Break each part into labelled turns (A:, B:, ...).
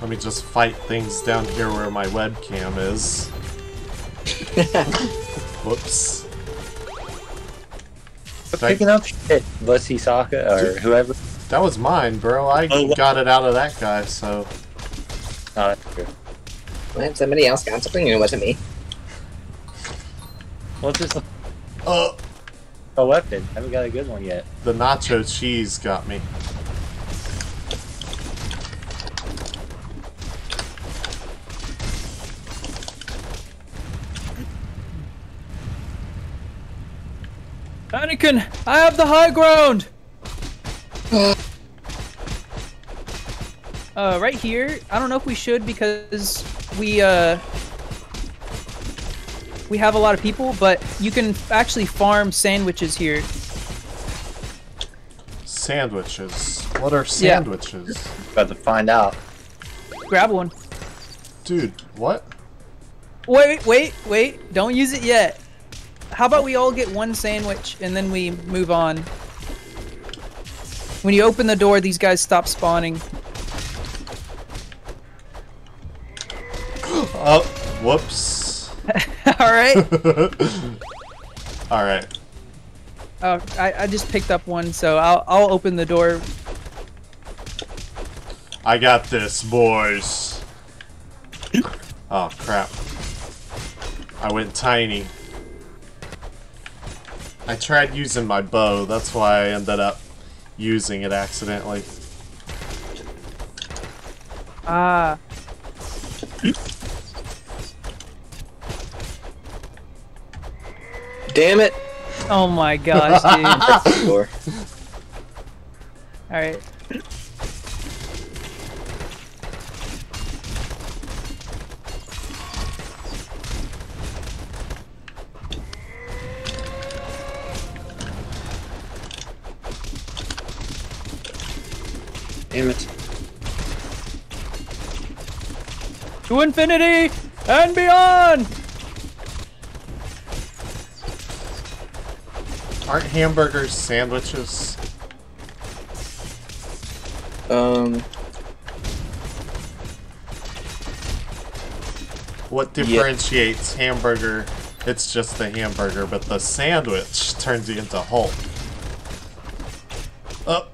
A: Let me just fight things down here where my webcam is. Whoops.
B: Quit picking up shit, Bussy Saka or whoever.
A: That was mine, bro. I
B: Oh,
A: got it out of that guy, so.
B: Oh, that's true.
C: Well, somebody else got something and it wasn't me.
B: What's this? just a,
A: Uh,
B: a weapon. Haven't got a good one yet.
A: the nacho cheese got me.
D: Anakin, I have the high ground. uh, right here. I don't know if we should because we uh we have a lot of people, but you can actually farm sandwiches here.
A: Sandwiches. What are
D: Yeah.
A: sandwiches?
B: About to find out.
D: Grab one.
A: Dude, what?
D: Wait, wait, wait! Don't use it yet. How about we all get one sandwich and then we move on? When you open the door, these guys stop spawning.
A: Oh, whoops.
D: all right.
A: Alright.
D: Oh, I, I just picked up one, so I'll I'll open the door.
A: I got this, boys. Oh, crap. I went tiny. I tried using my bow, that's why I ended up using it accidentally.
D: Ah.
C: Damn it!
D: Oh my gosh, dude.
C: That's Damn it.
D: To infinity and beyond.
A: Aren't hamburgers sandwiches?
C: Um,
A: What differentiates hamburger? It's just the hamburger, but the sandwich turns you into Hulk. Oh,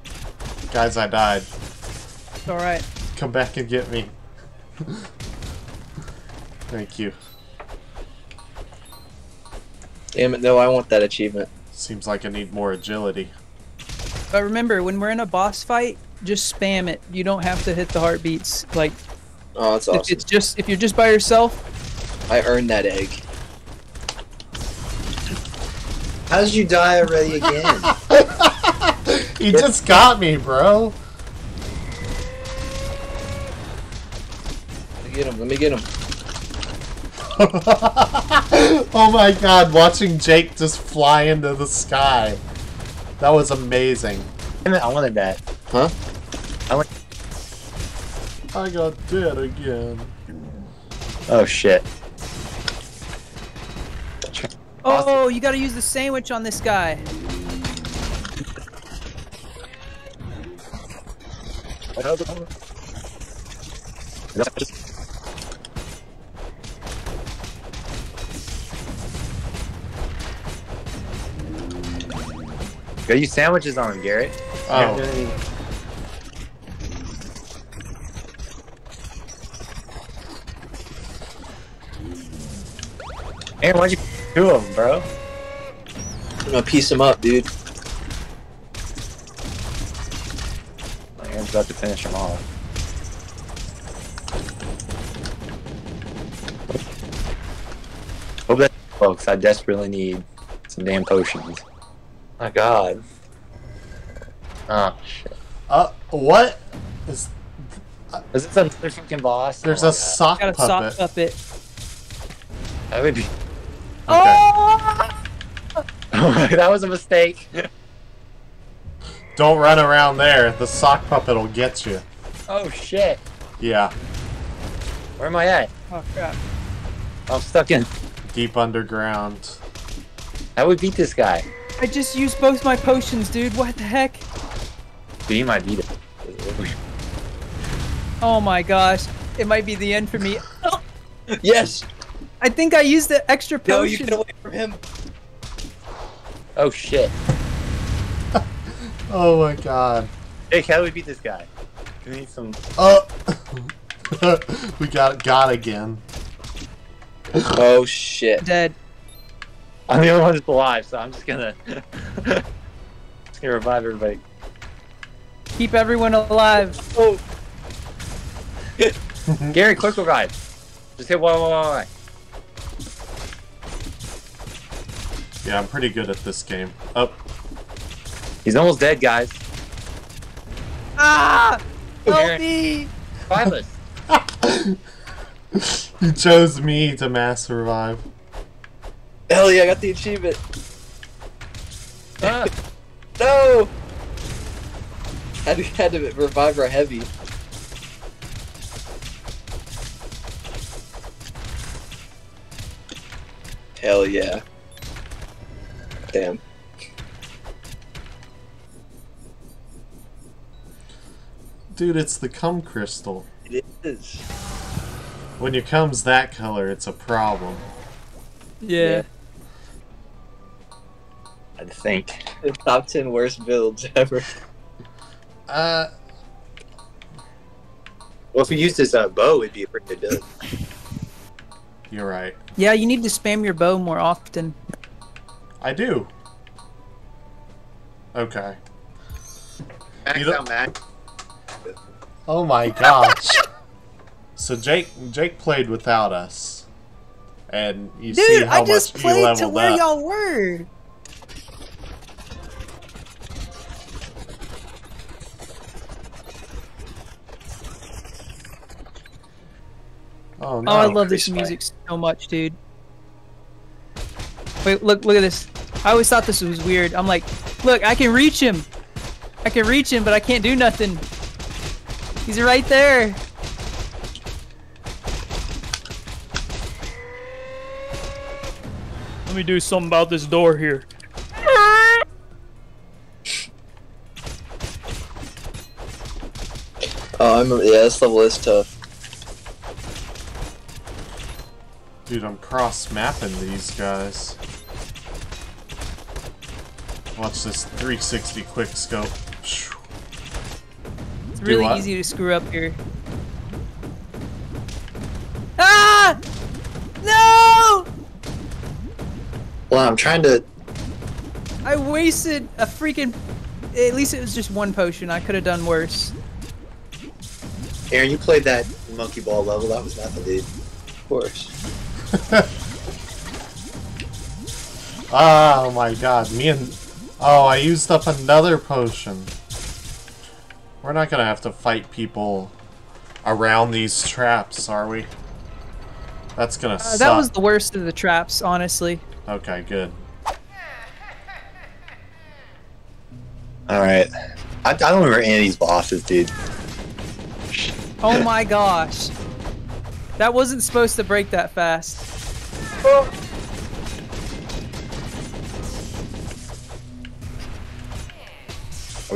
A: guys, I died.
D: It's all right.
A: Come back and get me. Thank you.
C: damn it, no, I want that achievement.
A: Seems like I need more agility.
D: But remember, when we're in a boss fight, just spam it. You don't have to hit the heartbeats. Like
C: Oh, that's
D: if
C: awesome.
D: it's just if you're just by yourself.
C: I earned that egg.
E: How did you die already again?
A: You just got me, bro.
C: Get him, let me get him.
A: oh my god, watching Jake just fly into the sky. That was amazing.
B: Damn it, I wanted that.
C: Huh?
A: I got dead again.
B: Oh shit.
D: Oh, you got to use the sandwich on this guy.
B: Go use sandwiches on him, Garrett.
A: Oh,
B: Aaron, why'd you two of them, bro?
C: I'm gonna piece him up, dude.
B: Aaron's about to finish them off. Hope that, folks. I desperately need some damn potions. My God. Oh shit.
A: uh, what? Is
B: Is this another fucking boss?
A: there's
B: oh
A: a
B: my
A: sock
D: Got a
A: puppet?
D: sock puppet.
B: That would be.
D: Oh!
B: that was a mistake.
A: Don't run around there. The sock puppet will get you.
B: Oh shit.
A: Yeah,
B: Where am I at?
D: Oh crap!
B: I'm stuck in.
A: deep underground.
B: How would beat this guy?
D: I just used both my potions, dude. What the heck?
B: Dude, he might beat it.
D: Oh my gosh. It might be the end for me. Oh,
C: Yes.
D: I think I used the extra potion.
C: No, you get away from him.
B: Oh shit.
A: Oh my god.
B: Jake, how do we beat this guy? We need some.
A: Oh! we got got again.
C: Oh shit.
D: Dead.
B: I'm the only one that's alive, so I'm just gonna. just gonna revive everybody.
D: Keep everyone alive.
C: Oh.
B: Gary, quick revive. Just hit one, one, one, one.
A: Yeah, I'm pretty good at this game. Oh,
B: He's almost dead, guys.
D: Ah! Help
B: Aaron.
D: me!
B: Revive us.
A: you chose me to mass revive.
C: Hell yeah, I got the achievement.
B: Ah,
C: No. Had to, had to revive our heavy. Hell yeah. Damn.
A: Dude, it's the cum crystal.
C: It is.
A: When your cum's that color, it's a problem.
D: Yeah.
B: I think.
C: The top 10 worst builds ever.
A: Uh,
B: Well, if we used this uh, bow, it'd be a pretty good build.
A: you're right.
D: Yeah, you need to spam your bow more often.
A: I do. Okay.
B: Max
A: You don't-
B: out, Max.
A: Oh my gosh. so Jake Jake played without us. And you see
D: Dude,
A: how
D: I just
A: much he
D: played to
A: leveled
D: where
A: up.
D: y'all were.
A: Oh no.
D: Oh, I love this music so much, dude. Wait, look, look at this. I always thought this was weird. I'm like, look, I can reach him. I can reach him, but I can't do nothing. He's right there. Let me do something about this door here.
C: Oh, I remember. Yeah, this level is tough.
A: Dude, I'm cross mapping these guys. Watch this 360 quick scope.
D: It's
A: Do
D: really
A: what?
D: easy to screw up here. Ah! No!
E: Well, I'm trying to.
D: I wasted a freaking. At least it was just one potion. I could have done worse.
E: Aaron, you played that monkey ball level. That was not the dude.
C: Of course.
A: Oh my god, me and... Oh, I used up another potion. We're not gonna have to fight people around these traps, are we? That's gonna
D: Uh,
A: suck.
D: that was the worst of the traps, honestly.
A: Okay, good.
B: Alright. I, I don't remember any of these bosses, dude.
D: Oh my gosh. That wasn't supposed to break that fast.
B: Are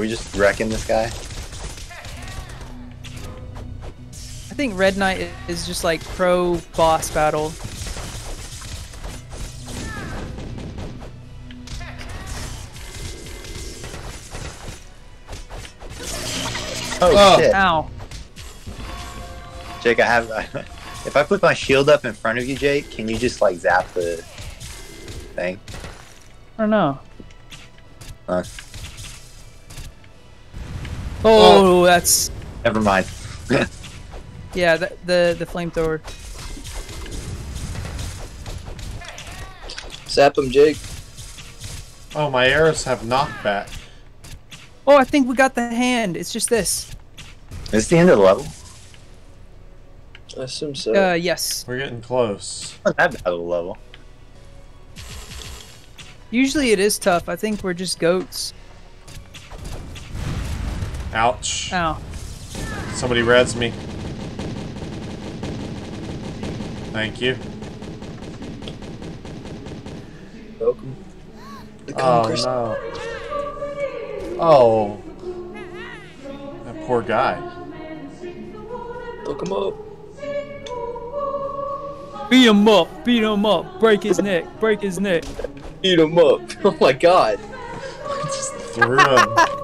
B: we just wrecking this guy?
D: I think Red Knight is just like pro boss battle.
B: Oh,
A: Oh.
B: shit.
D: Ow.
B: Jake, I have. if I put my shield up in front of you, Jake, can you just like zap the thing?
D: I don't know.
B: Uh,
D: Oh, that's
B: never mind.
D: yeah. The the, the flamethrower.
C: Zap him, Jake.
A: Oh, my arrows have knockback.
D: Oh, I think we got the hand. It's just this.
B: Is this the end of the level?
C: I assume so.
D: Uh, yes.
A: We're getting close.
B: Not that bad of a level.
D: Usually it is tough. I think we're just goats.
A: Ouch.
D: Ow.
A: Somebody reds me. Thank you.
C: Welcome. The cum
A: Oh no. Oh. That poor guy.
C: Look him up.
D: Beat him up, beat him up, break his neck, break his neck.
C: Beat him up. Oh my god.
A: Just Threw him.